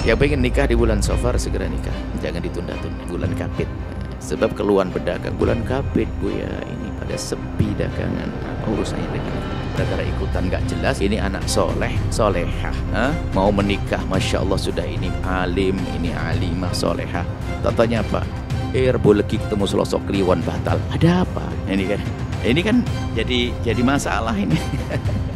Yang pengen nikah di bulan Safar segera nikah. Jangan ditunda-tunda. Bulan Kapit. Sebab keluhan pedagang. Bulan Kapit Bu ya. Ini pada sepi dagangan. Urusannya dengan gara ikutan gak jelas ini anak soleh solehah. Ha? mau menikah masya Allah sudah ini alim ini alimah solehah. Tatanya apa. Eh boleh ketemu selosok kliwon batal. Ada apa? Ini kan ini kan jadi jadi masalah ini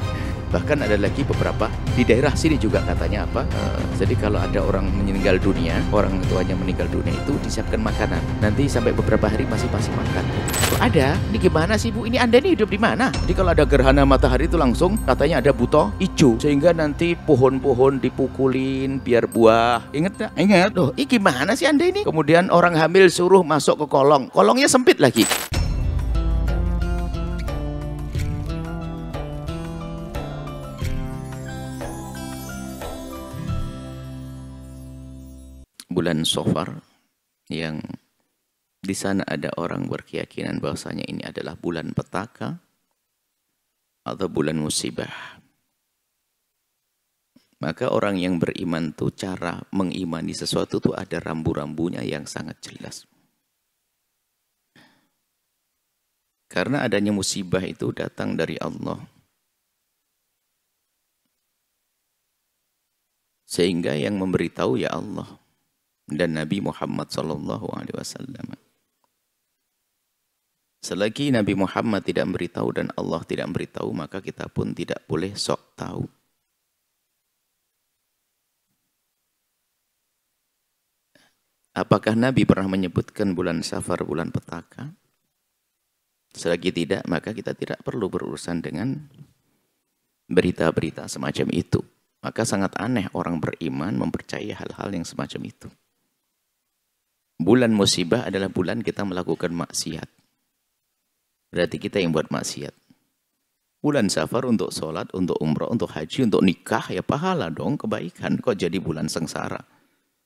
bahkan ada lagi beberapa di daerah sini juga katanya apa uh, jadi kalau ada orang meninggal dunia orang tuanya meninggal dunia itu disiapkan makanan. Nanti sampai beberapa hari masih masih makan. Oh, ada? Ini gimana sih bu? Ini anda ini hidup di mana? Jadi kalau ada gerhana matahari itu langsung katanya ada buto hijau. Sehingga nanti pohon-pohon dipukulin biar buah. Inget gak? ingat. Loh ini gimana sih anda ini? Kemudian orang hamil suruh masuk ke kolong. Kolongnya sempit lagi bulan Sofar yang di sana ada orang berkeyakinan bahwasanya ini adalah bulan petaka atau bulan musibah. Maka orang yang beriman tuh cara mengimani sesuatu tuh ada rambu-rambunya yang sangat jelas. Karena adanya musibah itu datang dari Allah. Sehingga yang memberitahu ya Allah dan Nabi Muhammad sallallahu alaihi wasallam. Selagi Nabi Muhammad tidak memberitahu dan Allah tidak memberitahu, maka kita pun tidak boleh sok tahu. Apakah Nabi pernah menyebutkan bulan Safar bulan petaka? Selagi tidak, maka kita tidak perlu berurusan dengan berita-berita semacam itu. Maka sangat aneh orang beriman mempercayai hal-hal yang semacam itu. Bulan musibah adalah bulan kita melakukan maksiat. Berarti kita yang buat maksiat. Bulan safar untuk sholat, untuk umrah, untuk haji, untuk nikah, ya pahala dong, kebaikan. Kok jadi bulan sengsara?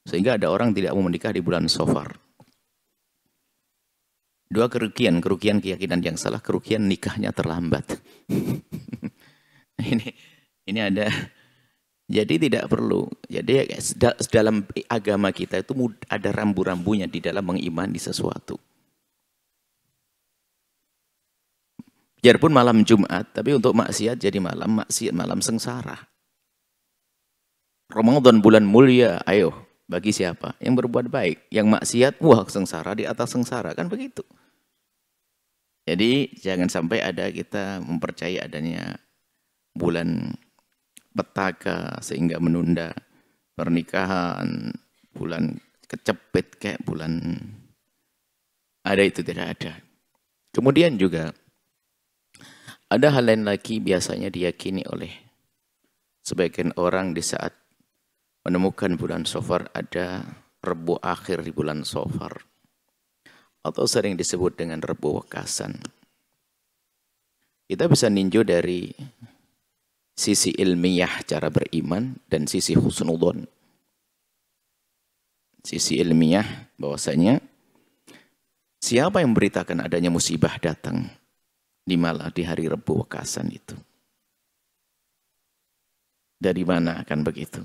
Sehingga ada orang tidak mau menikah di bulan safar. Dua kerugian, kerugian keyakinan yang salah, kerugian nikahnya terlambat. ini ini ada jadi tidak perlu. Jadi dalam agama kita itu ada rambu-rambunya di dalam mengimani sesuatu. Biarpun malam Jumat, tapi untuk maksiat jadi malam maksiat, malam sengsara. Ramadan bulan mulia, ayo bagi siapa? Yang berbuat baik, yang maksiat, wah sengsara di atas sengsara, kan begitu. Jadi jangan sampai ada kita mempercayai adanya bulan petaka sehingga menunda pernikahan bulan kecepit kayak bulan ada itu tidak ada. Kemudian juga ada hal lain lagi biasanya diyakini oleh sebagian orang di saat menemukan bulan Sofar ada rebu akhir di bulan Sofar atau sering disebut dengan rebu wekasan. Kita bisa ninjau dari sisi ilmiah cara beriman dan sisi husnudon. Sisi ilmiah bahwasanya siapa yang memberitakan adanya musibah datang di malam di hari Rebu Wekasan itu. Dari mana akan begitu?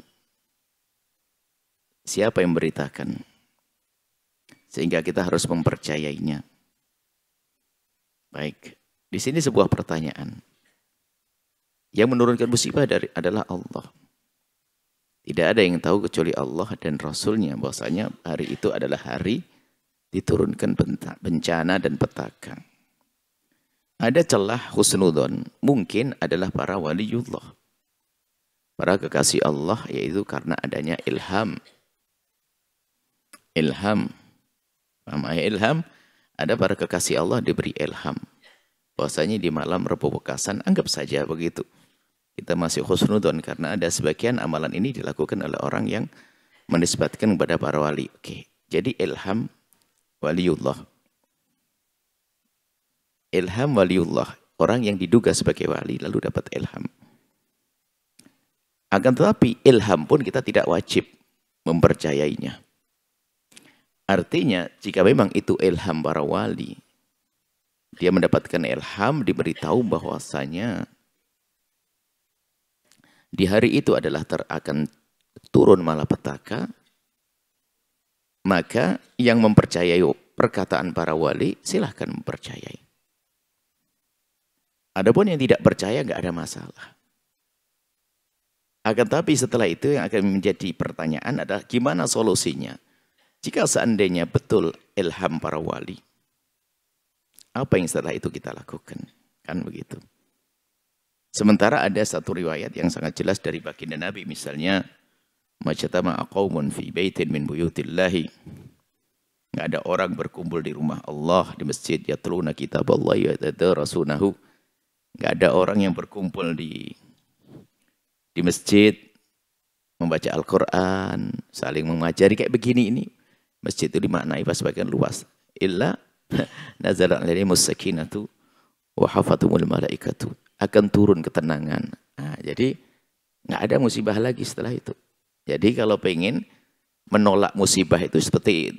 Siapa yang memberitakan? Sehingga kita harus mempercayainya. Baik, di sini sebuah pertanyaan. Yang menurunkan musibah dari adalah Allah. Tidak ada yang tahu kecuali Allah dan Rasulnya bahwasanya hari itu adalah hari diturunkan bencana dan petaka. Ada celah husnudon, mungkin adalah para waliullah. Para kekasih Allah yaitu karena adanya ilham. Ilham. Paham ilham? Ada para kekasih Allah diberi ilham. Bahwasanya di malam Rabu Bekasan anggap saja begitu kita masih khusnudon karena ada sebagian amalan ini dilakukan oleh orang yang menisbatkan kepada para wali. Oke, jadi ilham waliullah. Ilham waliullah, orang yang diduga sebagai wali lalu dapat ilham. Akan tetapi ilham pun kita tidak wajib mempercayainya. Artinya jika memang itu ilham para wali, dia mendapatkan ilham diberitahu bahwasanya di hari itu adalah ter akan turun malapetaka, maka yang mempercayai perkataan para wali silahkan mempercayai. Adapun yang tidak percaya nggak ada masalah. Akan tapi setelah itu yang akan menjadi pertanyaan adalah gimana solusinya? Jika seandainya betul ilham para wali, apa yang setelah itu kita lakukan? Kan begitu. Sementara ada satu riwayat yang sangat jelas dari baginda Nabi misalnya Majtama qaumun fi baitin min buyutillahi. Enggak ada orang berkumpul di rumah Allah di masjid yatluna kitab Allah ya rasunahu. Enggak ada orang yang berkumpul di di masjid membaca Al-Qur'an, saling mengajari kayak begini ini. Masjid itu dimaknai pas sebagian luas. Illa nazalat alaihimus sakinatu wa hafatumul malaikatu. Akan turun ketenangan. Nah, jadi nggak ada musibah lagi setelah itu. Jadi kalau pengen menolak musibah itu seperti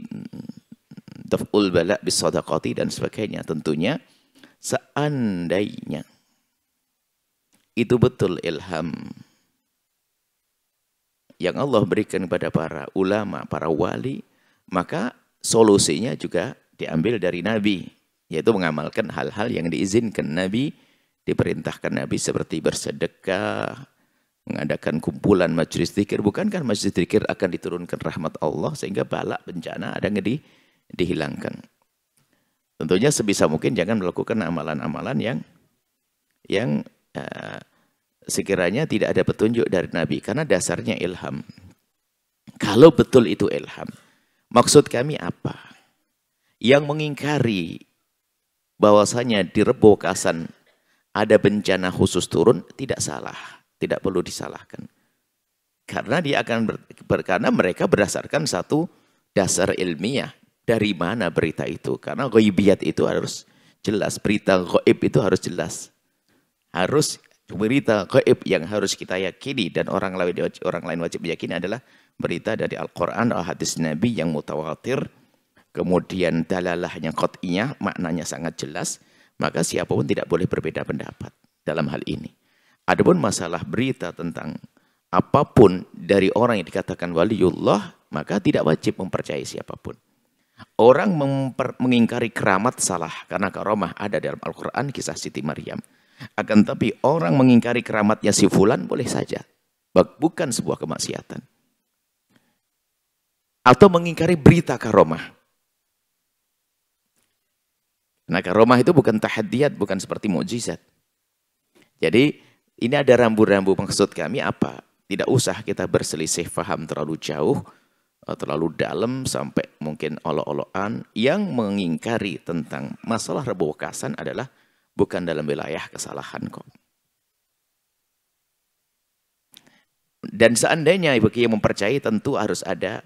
daf'ul bala bisadaqati dan sebagainya. Tentunya seandainya itu betul ilham yang Allah berikan kepada para ulama, para wali, maka solusinya juga diambil dari Nabi, yaitu mengamalkan hal-hal yang diizinkan Nabi, diperintahkan Nabi seperti bersedekah, mengadakan kumpulan majlis zikir, bukankah majlis zikir akan diturunkan rahmat Allah sehingga balak bencana ada di, dihilangkan. Tentunya sebisa mungkin jangan melakukan amalan-amalan yang yang uh, sekiranya tidak ada petunjuk dari Nabi karena dasarnya ilham. Kalau betul itu ilham, maksud kami apa? Yang mengingkari bahwasanya di Rebokasan ada bencana khusus turun tidak salah tidak perlu disalahkan. Karena dia akan ber, karena mereka berdasarkan satu dasar ilmiah dari mana berita itu. Karena ghaibiyat itu harus jelas, berita gaib itu harus jelas. Harus berita gaib yang harus kita yakini dan orang lain orang lain wajib meyakini adalah berita dari Al-Qur'an atau hadis Nabi yang mutawatir. Kemudian dalalahnya qat'iyah, maknanya sangat jelas, maka siapa pun tidak boleh berbeda pendapat dalam hal ini. Adapun masalah berita tentang apa pun dari orang yang dikatakan waliullah, maka tidak wajib mempercayai siapa pun. Orang mengingkari keramat salah karena karomah ada dalam Al-Quran kisah Siti Maryam. Akan tapi orang mengingkari keramatnya si fulan boleh saja. Bukan sebuah kemaksiatan. Atau mengingkari berita karomah. Nah karomah itu bukan tahadiyat, bukan seperti mujizat. Jadi ini ada rambu-rambu maksud kami apa? Tidak usah kita berselisih faham terlalu jauh, eh, terlalu dalam sampai mungkin olok-olokan. Yang mengingkari tentang masalah rebokasan adalah bukan dalam wilayah kesalahan kok. Dan seandainya bagi yang mempercayai tentu harus ada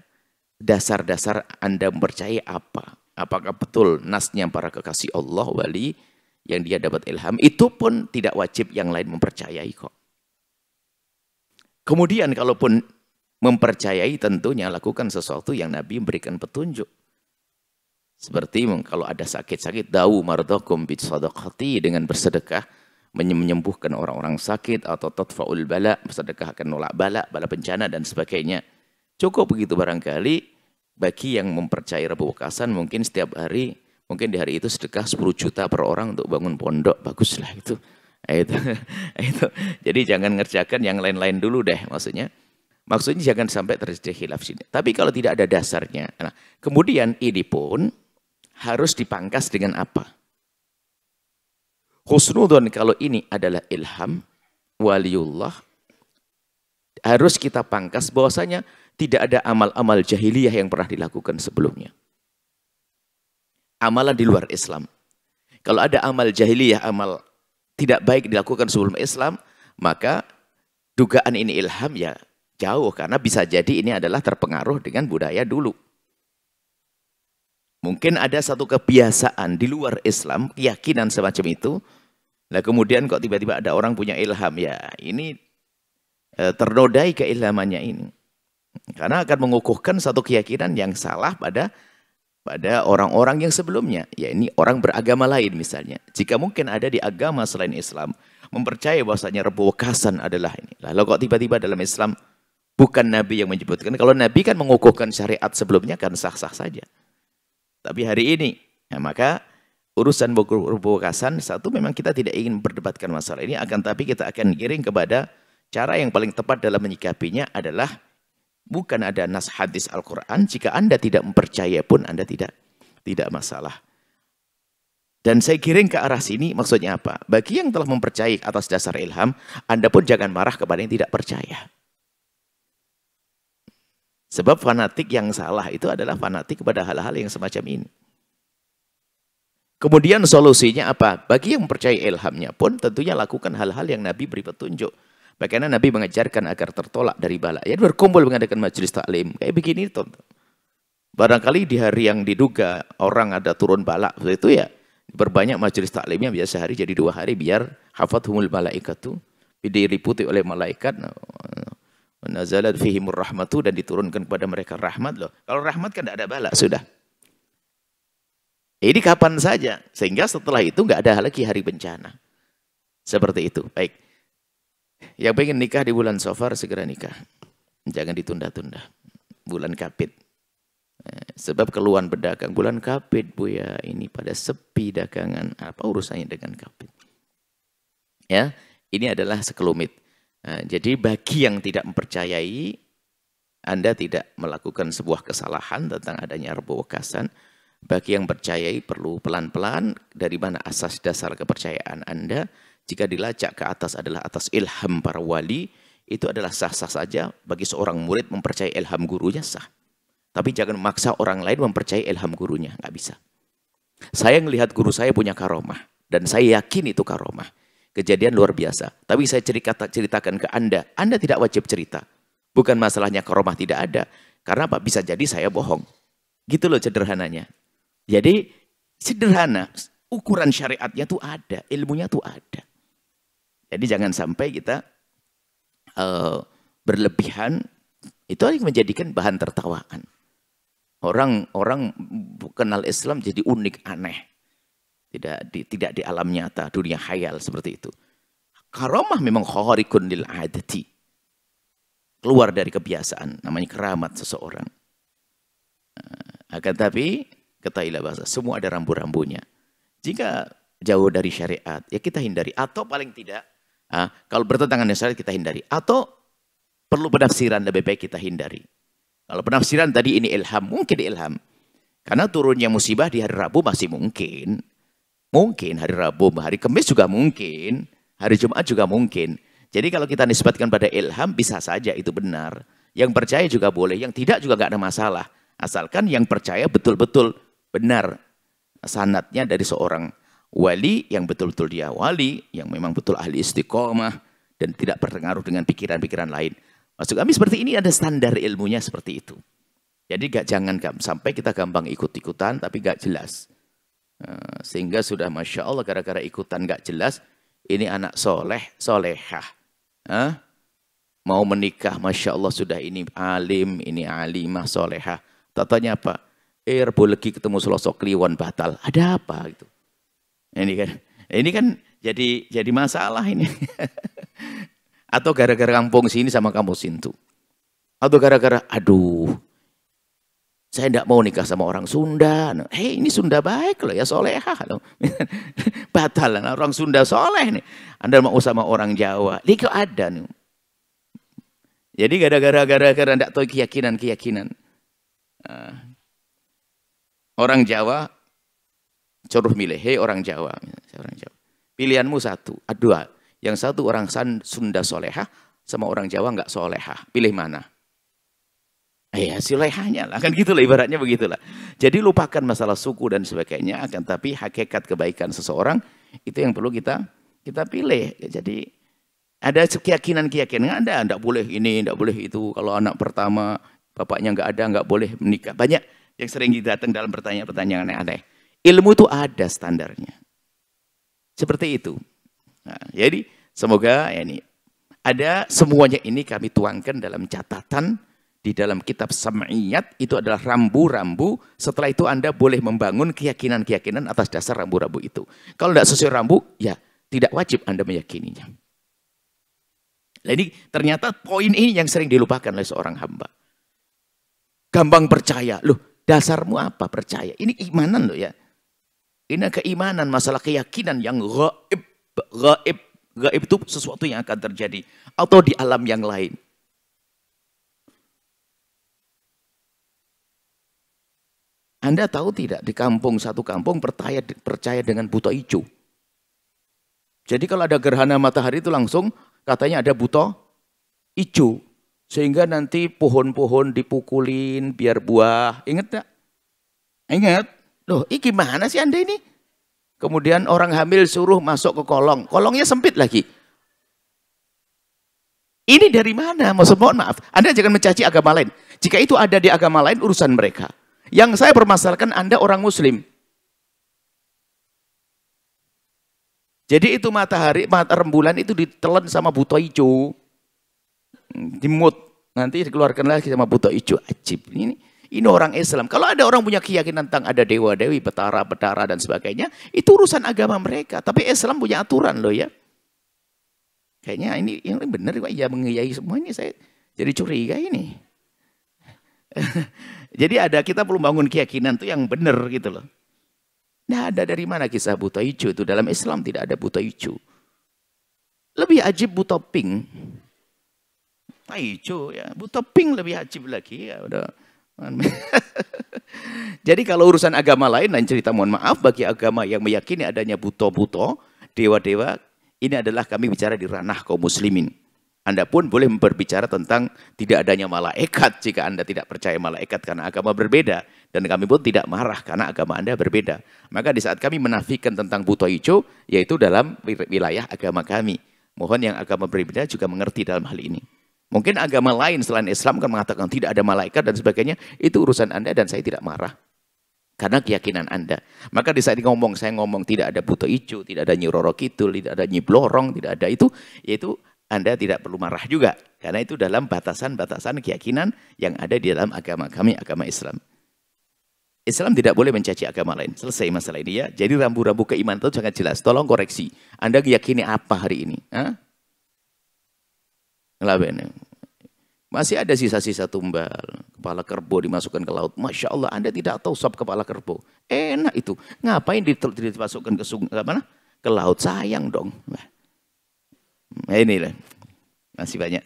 dasar-dasar Anda mempercayai apa. Apakah betul nasnya para kekasih Allah wali yang dia dapat ilham, itu pun tidak wajib yang lain mempercayai kok. Kemudian kalaupun mempercayai tentunya lakukan sesuatu yang Nabi memberikan petunjuk. Seperti kalau ada sakit-sakit, dawu mardakum bid sadaqati dengan bersedekah menyembuhkan orang-orang sakit atau tatfaul bala, bersedekah akan nolak bala, bala bencana dan sebagainya. Cukup begitu barangkali bagi yang mempercayai Rabu Wakasan mungkin setiap hari Mungkin di hari itu sedekah 10 juta per orang untuk bangun pondok, baguslah itu. Nah, itu, itu. Jadi jangan ngerjakan yang lain-lain dulu deh maksudnya. Maksudnya jangan sampai terjadi khilaf sini. Tapi kalau tidak ada dasarnya. Nah, kemudian ini pun harus dipangkas dengan apa? Husnudon kalau ini adalah ilham, waliullah, harus kita pangkas bahwasanya tidak ada amal-amal jahiliyah yang pernah dilakukan sebelumnya amalan di luar Islam. Kalau ada amal jahiliyah, amal tidak baik dilakukan sebelum Islam, maka dugaan ini ilham ya jauh karena bisa jadi ini adalah terpengaruh dengan budaya dulu. Mungkin ada satu kebiasaan di luar Islam, keyakinan semacam itu. Nah kemudian kok tiba-tiba ada orang punya ilham, ya ini e, ternodai keilhamannya ini. Karena akan mengukuhkan satu keyakinan yang salah pada pada orang-orang yang sebelumnya. Ya ini orang beragama lain misalnya. Jika mungkin ada di agama selain Islam, mempercayai bahwasanya rebokasan adalah ini. Lalu kok tiba-tiba dalam Islam Bukan Nabi yang menyebutkan. Kalau Nabi kan mengukuhkan syariat sebelumnya kan sah-sah saja. Tapi hari ini, ya maka urusan bukasan satu memang kita tidak ingin berdebatkan masalah ini akan tapi kita akan giring kepada cara yang paling tepat dalam menyikapinya adalah bukan ada nas hadis Al-Qur'an jika Anda tidak mempercaya pun Anda tidak tidak masalah. Dan saya giring ke arah sini maksudnya apa? Bagi yang telah mempercayai atas dasar ilham, Anda pun jangan marah kepada yang tidak percaya. Sebab fanatik yang salah itu adalah fanatik kepada hal-hal yang semacam ini. Kemudian solusinya apa? Bagi yang percaya ilhamnya pun tentunya lakukan hal-hal yang Nabi beri petunjuk. Bagaimana Nabi mengajarkan agar tertolak dari bala. Ya berkumpul mengadakan majelis taklim. Kayak begini tonton. Barangkali di hari yang diduga orang ada turun bala. Itu ya berbanyak majelis taklimnya biasa hari jadi dua hari biar hafathumul malaikatu. Diliputi oleh malaikat. Nazalat fihimur rahmatu dan diturunkan kepada mereka rahmat loh. Kalau rahmat kan tidak ada bala, sudah. Ini kapan saja. Sehingga setelah itu nggak ada lagi hari bencana. Seperti itu. Baik. Yang pengen nikah di bulan Sofar segera nikah. Jangan ditunda-tunda. Bulan Kapit. Eh, sebab keluhan pedagang bulan Kapit Bu ya ini pada sepi dagangan. Apa urusannya dengan Kapit? Ya, ini adalah sekelumit. Nah, jadi bagi yang tidak mempercayai anda tidak melakukan sebuah kesalahan tentang adanya rebokasan, bagi yang percayai perlu pelan-pelan dari mana asas dasar kepercayaan Anda. Jika dilacak ke atas adalah atas ilham para wali, itu adalah sah-sah saja bagi seorang murid mempercayai ilham gurunya sah. Tapi jangan memaksa orang lain mempercayai ilham gurunya, nggak bisa. Saya melihat guru saya punya karomah dan saya yakin itu karomah. Kejadian luar biasa. Tapi saya cerita, ceritakan ke Anda, Anda tidak wajib cerita. Bukan masalahnya karomah tidak ada. Karena apa? Bisa jadi saya bohong. Gitu loh sederhananya. Jadi sederhana, ukuran syariatnya tuh ada, ilmunya tuh ada. Jadi jangan sampai kita uh, berlebihan itu menjadikan bahan tertawaan. Orang orang kenal Islam jadi unik aneh. Tidak di, tidak di alam nyata, dunia khayal seperti itu. Karamah memang kharikun lil adati. Keluar dari kebiasaan, namanya keramat seseorang. Uh, akan tapi Ketahuilah bahasa, semua ada rambu-rambunya. Jika jauh dari syariat, ya kita hindari. Atau paling tidak, ah, kalau bertentangan dengan syariat kita hindari. Atau perlu penafsiran lebih baik kita hindari. Kalau penafsiran tadi ini ilham, mungkin ilham. Karena turunnya musibah di hari Rabu masih mungkin. Mungkin hari Rabu, hari Kamis juga mungkin. Hari Jumat juga mungkin. Jadi kalau kita nisbatkan pada ilham, bisa saja itu benar. Yang percaya juga boleh, yang tidak juga nggak ada masalah. Asalkan yang percaya betul-betul benar sanatnya dari seorang wali yang betul-betul dia wali, yang memang betul ahli istiqomah dan tidak berpengaruh dengan pikiran-pikiran lain. Maksud kami seperti ini ada standar ilmunya seperti itu. Jadi gak jangan sampai kita gampang ikut-ikutan tapi gak jelas. Eh, sehingga sudah Masya Allah gara-gara ikutan gak jelas, ini anak soleh, solehah. Mau menikah, Masya Allah sudah ini alim, ini alimah, solehah. Tatanya apa? eh lagi ketemu selosok kliwon batal. Ada apa gitu. Ini kan ini kan jadi jadi masalah ini. Atau gara-gara kampung sini sama kampung sintu. Atau gara-gara aduh saya tidak mau nikah sama orang Sunda. Hei ini Sunda baik loh ya solehah loh. Batalan orang Sunda soleh nih. Anda mau sama orang Jawa. Ini kok ada nih. Jadi gara-gara gara-gara tidak tahu keyakinan-keyakinan. Uh, Orang Jawa curuh milih, hei orang Jawa, orang Jawa. Pilihanmu satu, ah, dua. Yang satu orang Sunda solehah, sama orang Jawa enggak solehah. Pilih mana? Ya solehahnya lah, kan gitu lah ibaratnya begitulah. Jadi lupakan masalah suku dan sebagainya, akan tapi hakikat kebaikan seseorang itu yang perlu kita kita pilih. Jadi ada keyakinan-keyakinan ada, enggak boleh ini, enggak boleh itu. Kalau anak pertama bapaknya enggak ada, enggak boleh menikah. Banyak yang sering datang dalam pertanyaan-pertanyaan aneh-aneh. Ilmu itu ada standarnya. Seperti itu. Nah, jadi semoga ya ini ada semuanya ini kami tuangkan dalam catatan di dalam kitab Sam'iyat itu adalah rambu-rambu. Setelah itu Anda boleh membangun keyakinan-keyakinan atas dasar rambu-rambu itu. Kalau tidak sesuai rambu, ya tidak wajib Anda meyakininya. Jadi ternyata poin ini yang sering dilupakan oleh seorang hamba. Gampang percaya. Loh, dasarmu apa percaya? Ini imanan loh ya. Ini keimanan, masalah keyakinan yang gaib. Gaib. Gaib itu sesuatu yang akan terjadi. Atau di alam yang lain. Anda tahu tidak di kampung satu kampung percaya percaya dengan buta hijau. Jadi kalau ada gerhana matahari itu langsung katanya ada buta hijau. Sehingga nanti pohon-pohon dipukulin biar buah. Ingat tak? Ingat? Loh, ini gimana sih Anda ini? Kemudian orang hamil suruh masuk ke kolong. Kolongnya sempit lagi. Ini dari mana? Mohon maaf. Anda jangan mencaci agama lain. Jika itu ada di agama lain, urusan mereka. Yang saya permasalahkan Anda orang muslim. Jadi itu matahari, mata rembulan itu ditelan sama buta hijau dimut nanti dikeluarkan lagi sama buta hijau ajib ini ini orang Islam. Kalau ada orang punya keyakinan tentang ada dewa dewi, petara petara dan sebagainya, itu urusan agama mereka. Tapi Islam punya aturan loh ya. Kayaknya ini yang benar Pak ya mengiyai semua ini saya jadi curiga ini. jadi ada kita perlu bangun keyakinan itu yang benar gitu loh. Nah ada dari mana kisah buta hijau itu dalam Islam tidak ada buta hijau. Lebih ajib buta pink hijau ya. Buta pink lebih ajib lagi ya udah. Jadi kalau urusan agama lain dan cerita mohon maaf bagi agama yang meyakini adanya buto-buto, dewa-dewa, ini adalah kami bicara di ranah kaum muslimin. Anda pun boleh berbicara tentang tidak adanya malaikat jika Anda tidak percaya malaikat karena agama berbeda. Dan kami pun tidak marah karena agama Anda berbeda. Maka di saat kami menafikan tentang buto hijau, yaitu dalam wilayah agama kami. Mohon yang agama berbeda juga mengerti dalam hal ini. Mungkin agama lain selain Islam kan mengatakan tidak ada malaikat dan sebagainya. Itu urusan Anda dan saya tidak marah. Karena keyakinan Anda. Maka di saat ngomong, saya ngomong tidak ada buto ijo, tidak ada nyiroro kidul, tidak ada nyiblorong, tidak ada itu. Yaitu Anda tidak perlu marah juga. Karena itu dalam batasan-batasan keyakinan yang ada di dalam agama kami, agama Islam. Islam tidak boleh mencaci agama lain. Selesai masalah ini ya. Jadi rambu-rambu keimanan itu sangat jelas. Tolong koreksi. Anda meyakini apa hari ini? Hah? Ngelaben. Masih ada sisa-sisa tumbal. Kepala kerbau dimasukkan ke laut. Masya Allah, Anda tidak tahu sop kepala kerbau. Enak itu. Ngapain dimasukkan ke sungai, mana? Ke laut. Sayang dong. Nah, ini lah. Masih banyak.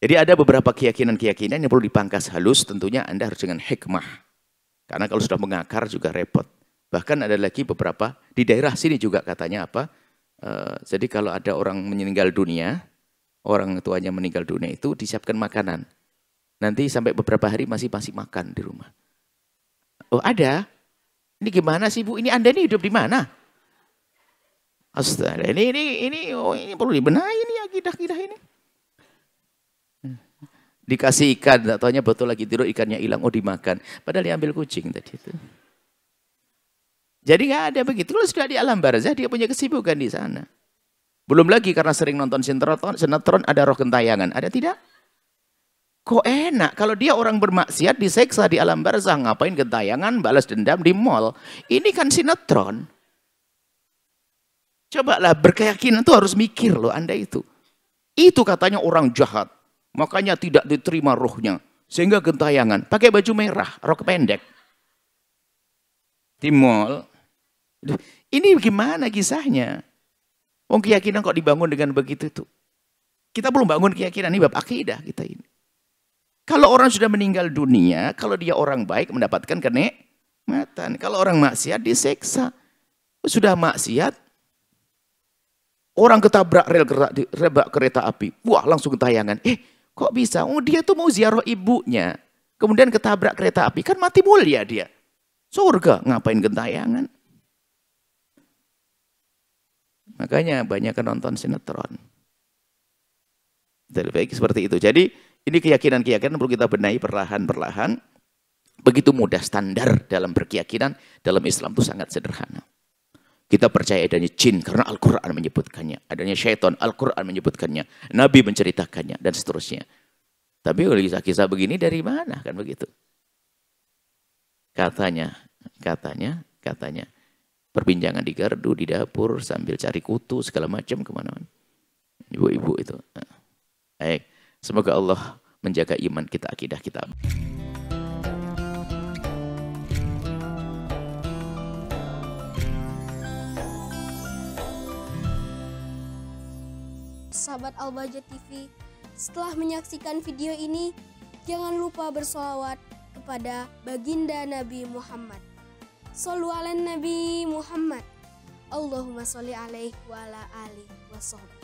Jadi ada beberapa keyakinan-keyakinan yang perlu dipangkas halus. Tentunya Anda harus dengan hikmah. Karena kalau sudah mengakar juga repot. Bahkan ada lagi beberapa, di daerah sini juga katanya apa. Uh, jadi kalau ada orang meninggal dunia, orang tuanya meninggal dunia itu disiapkan makanan. Nanti sampai beberapa hari masih masih makan di rumah. Oh ada? Ini gimana sih bu? Ini anda ini hidup di mana? Astaga, ini ini ini oh ini perlu dibenahi ini akidah-akidah ini. Dikasih ikan, tak tanya betul lagi tidur ikannya hilang, oh dimakan. Padahal diambil kucing tadi itu. Jadi nggak ada begitu. Kalau sudah di alam barzah dia punya kesibukan di sana. Belum lagi karena sering nonton sinetron, sinetron ada roh gentayangan. Ada tidak? Kok enak kalau dia orang bermaksiat diseksa di alam barzah ngapain gentayangan balas dendam di mall. Ini kan sinetron. Cobalah berkeyakinan tuh harus mikir loh Anda itu. Itu katanya orang jahat. Makanya tidak diterima rohnya. Sehingga gentayangan. Pakai baju merah, rok pendek. Di mall. Ini gimana kisahnya? Wong keyakinan kok dibangun dengan begitu itu. Kita belum bangun keyakinan ini bab akidah kita ini. Kalau orang sudah meninggal dunia, kalau dia orang baik mendapatkan kenikmatan. Kalau orang maksiat diseksa. Sudah maksiat, orang ketabrak rel kereta, kereta api. Wah langsung tayangan. Eh kok bisa? Oh dia tuh mau ziarah ibunya. Kemudian ketabrak kereta api. Kan mati mulia dia. Surga ngapain gentayangan? Makanya banyak nonton sinetron. Jadi baik seperti itu. Jadi ini keyakinan-keyakinan perlu kita benahi perlahan-perlahan. Begitu mudah standar dalam berkeyakinan dalam Islam itu sangat sederhana. Kita percaya adanya jin karena Al-Quran menyebutkannya. Adanya syaitan, Al-Quran menyebutkannya. Nabi menceritakannya dan seterusnya. Tapi kisah-kisah begini dari mana kan begitu? Katanya, katanya, katanya. Perbincangan di gardu, di dapur, sambil cari kutu, segala macam ke mana-mana. Ibu-ibu itu. Baik, semoga Allah menjaga iman kita, akidah kita. Sahabat Al-Baja TV, setelah menyaksikan video ini, jangan lupa bersolawat kepada baginda Nabi Muhammad. Sallu ala Nabi Muhammad. Allahumma sholli alaihi wa ala alihi wa sahbihi.